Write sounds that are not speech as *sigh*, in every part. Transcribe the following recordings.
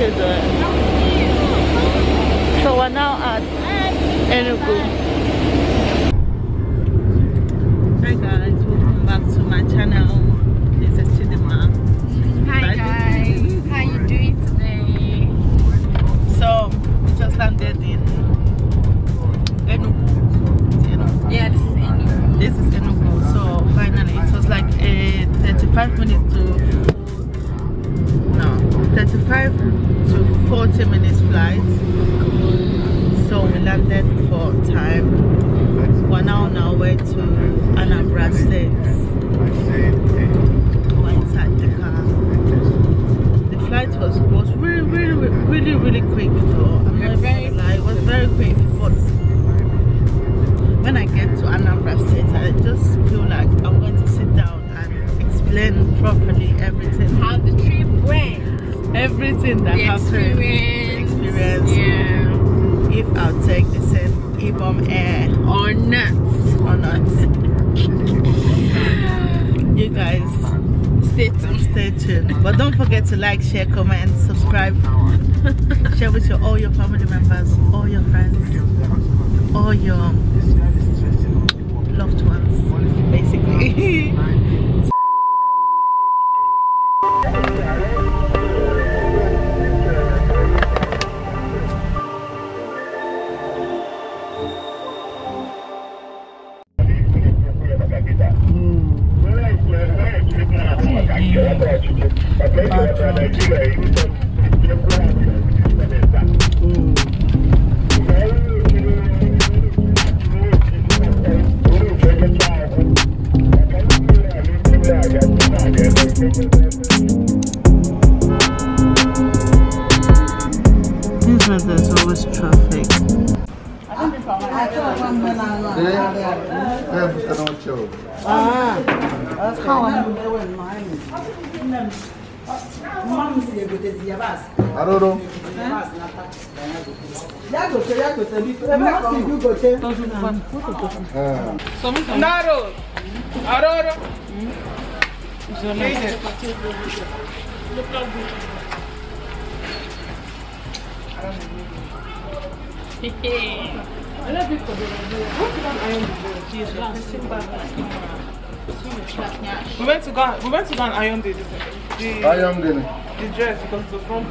is it? So we're now at Enugu. Hi guys, welcome back to my channel. This is Chidima. Hi guys, how you doing today? So we just landed in Enugu. Yeah, this is Enugu. This is Enugu. So finally, it was like a 35 minutes to 35 40 minutes flight. So we landed for time we're now on our way to anambra state. We're inside the car? The flight was was really really really really quick though. I'm not Very lie it was very quick but when i get to anambra state i just feel like i'm going to sit down and explain properly everything. How the trip went. Everything that The happened experience. experience Yeah. if i'll take the same ibom air Or not. or not you guys Stay tuned. stay tuned but don't forget to like share comment subscribe *laughs* share with your all your family members all your friends all your loved ones basically *laughs* traffic. Ah, that's é I'm. Aroro. é Aroro. Isolé. *laughs* We went to go. We went to go and iron the the, I the, am gonna. the dress because it was from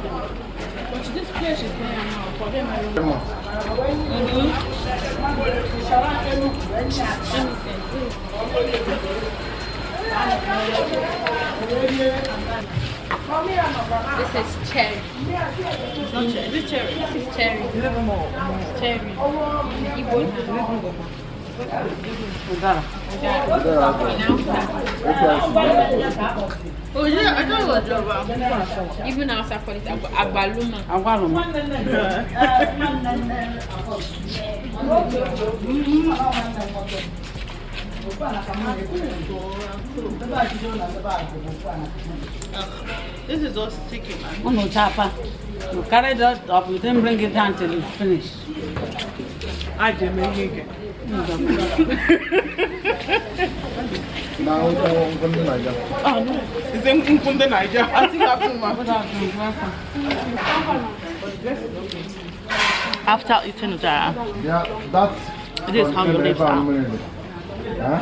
This is cherry. It's not cherry. Is cherry? Cherry. Oh yeah, I Java. Even. This is all sticky, man. Oh no, chapa. You carry that up, you then bring it down till you finished. I didn't make it. Now we go to Niger. Oh no, it's in Nkunde Niger. I think I've been After eating Ujara, Yeah, that's. It is how you live now. Huh?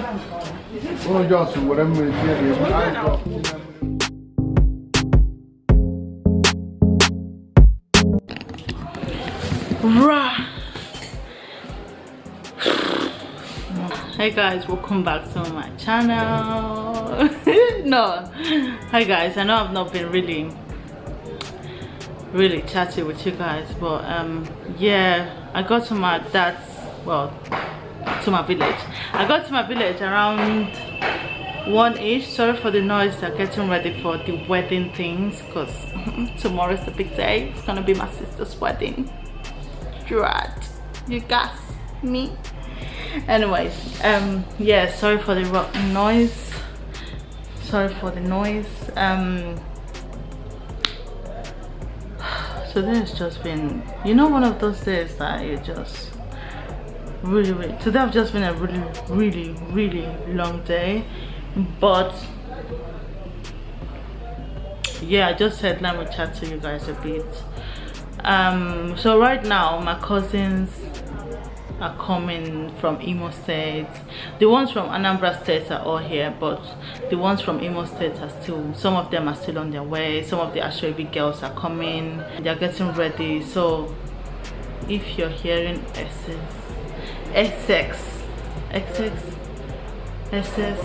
Hey guys, welcome back to my channel. *laughs* no, hi guys. I know I've not been really, really chatty with you guys, but um, yeah, I got to my dad's, well, to my village. I got to my village around one ish. Sorry for the noise. They're getting ready for the wedding things because *laughs* tomorrow's the big day. It's gonna be my sister's wedding drat you gas me anyways um yeah sorry for the noise sorry for the noise um *sighs* so this has just been you know one of those days that you just really, really today i've just been a really really really long day but yeah i just said let me chat to you guys a bit um so right now my cousins are coming from Imo State. The ones from Anambra State are all here, but the ones from Imo State are still, some of them are still on their way. Some of the Asoebi girls are coming. They're getting ready. So if you're hearing Essex, Essex, Essex, Essex,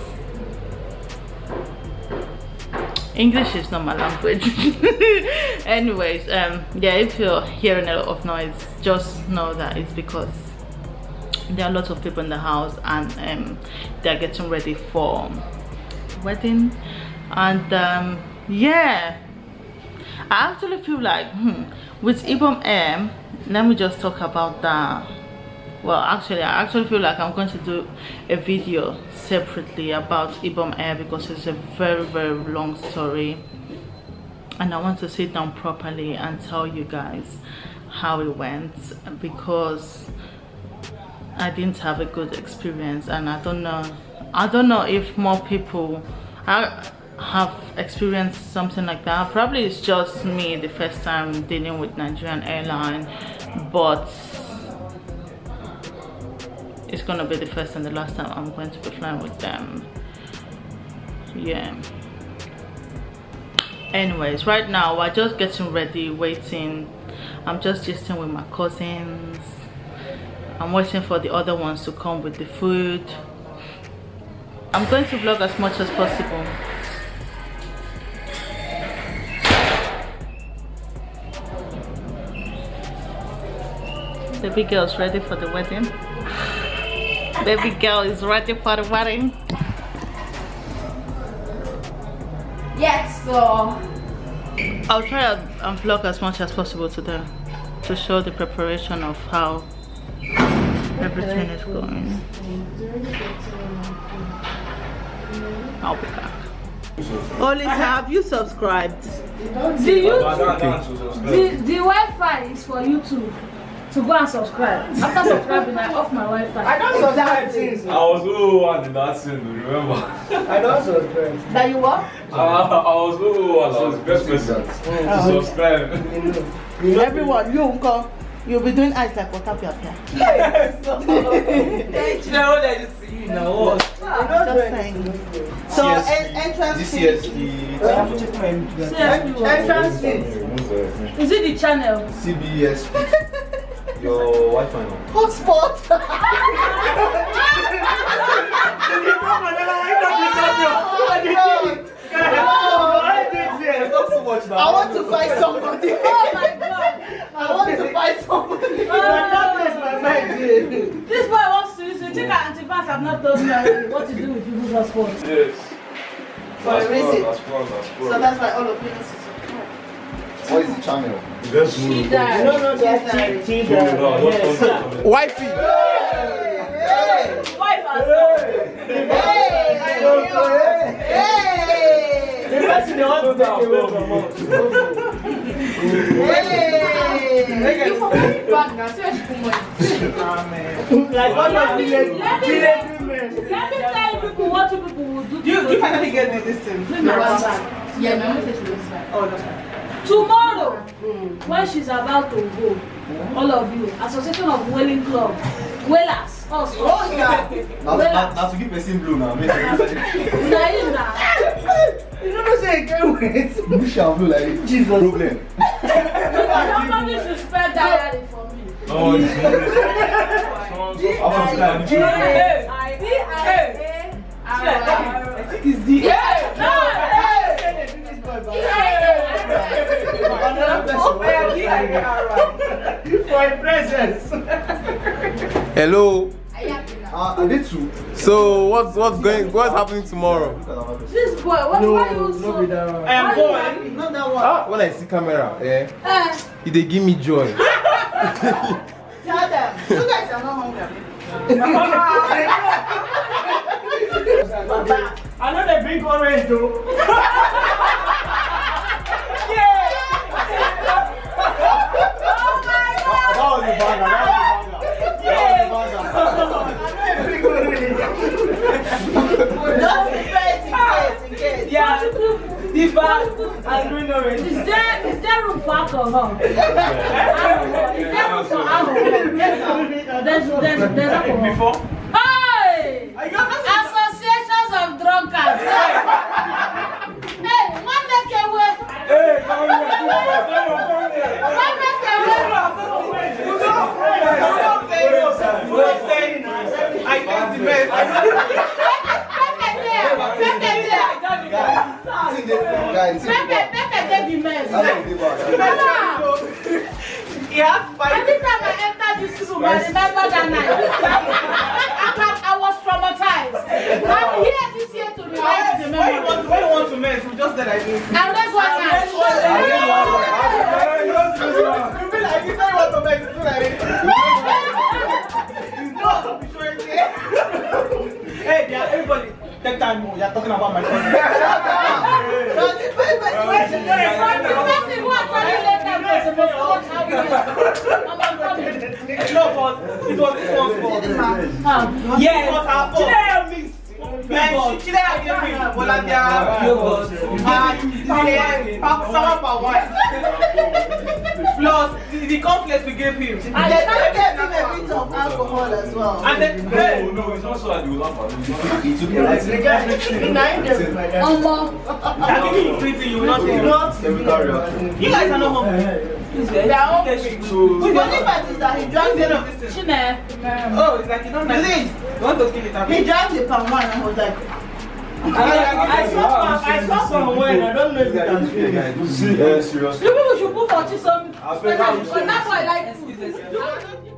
english is not my language. *laughs* Anyways um yeah if you're hearing a lot of noise just know that it's because there are lots of people in the house and um they're getting ready for wedding. And um yeah. I actually feel like hmm, with ibom m let me just talk about that well actually i actually feel like i'm going to do a video separately about ibom air because it's a very very long story. And i want to sit down properly and tell you guys how it went because i didn't have a good experience and i don't know i don't know if more people I have experienced something like that. Probably it's just me the first time dealing with nigerian airline but it's gonna be the first and the last time i'm going to be flying with them. Yeah. Anyways right now we're just getting ready waiting. I'm just gisting with my cousins. I'm waiting for the other ones to come with the food. I'm going to vlog as much as possible. The big girl's ready for the wedding baby girl is ready for the wedding Yes, so I'll try and and vlog as much as possible today to show the preparation of how everything is going. I'll be back. Olisa, have you subscribed? the you the, the Wi-Fi is for you to to go and subscribe. After subscribing, I off my Wi-Fi. I don't subscribe things. I was the one in that scene, remember? I don't subscribe. That you what? I, I was the one, I was the best person to subscribe. *laughs* You know, Everyone, you uncle, you'll be doing eyes like water pia *laughs* *laughs* you know, Just saying. So en- entrance fee. I have to check my CSP. Entrance fee. Is it the channel? CBS. Your Wi-Fi now. Hotspot. *laughs* Not so much now. I want to fight somebody. *laughs* Oh my god! I want to fight somebody. *laughs* Oh, this boy wants to use it. Think our anti-fans have not told me already what to do with people's passports. Yes. For a That's reason. That's fun, that's fun. So that's why all of you need to subscribe. What is the channel? Just move. That- No, no, Yes, that's Larry. Move it on, what's Yes. on- Wifey. Wife has The person they want to take away from us. You for very bad now. Seriously, Kumoy. Like all of the Let me- village let me- women. Let me tell you people what you people will do. You, you finally get the this thing. Let me run back. Yeah, my mom said she was back. Oh, that's fine. Tomorrow, when she's about to go, all of you, Association of Whaling Club, Whalers, us. Oh, yeah. Now, now, now to give person blue now. Make sure Na you na. You know, say again, wait. you shall blue like Jesus. problem. Somebody should spell diary for me. No, it's not. Someone- *laughs* I want to like Hey. I I think it's the. For a presence. Hello. Ah, I did two. So what's what's going what's happening tomorrow? Look at our person. This boy, what No, why you so? no that one. I am going. Not that one. Ah, when I see camera, eh, Eh, it they give me joy. *laughs* Tell them. You guys are not hungry. *laughs* I know the big orange though. *laughs* the bag and green orange. Is there is there room for alcohol? Alcohol. Is there room for alcohol? There's there's there's alcohol. Before? Hey! Associations of drunkards. I the best. Make it there. Make it there. See this guy guy. It's Pepe, Pepe, get the mess. He has five. every time I enter this room, I remember that night. I, I was traumatized. I'm here this year to remind the Why you memory. want, why you want to mess? We just said I did. And that's what I You feel like you don't want to mess. You feel like time. more. You're talking about my cousin. No, but it was this one's fault. Yeah, it was her fault. Um, and she, she didn't give me Bolivia yogurt and the sour per one. Plus the, the complex we gave him. And they get him a bit of alcohol as well. And then No, no, it's not so that *laughs* you will not He took everything. I'm giving you free thing, you will not take it. You guys are not hungry. They are hungry. The only part is that he drank the, of this thing. Oh, it's like you don't like Please. You want to kill it? he drank the palm wine and was like, I saw I saw some wine, I don't know if it can. Yeah, seriously. You people should put for chisom. I bet that was But that's why I like food.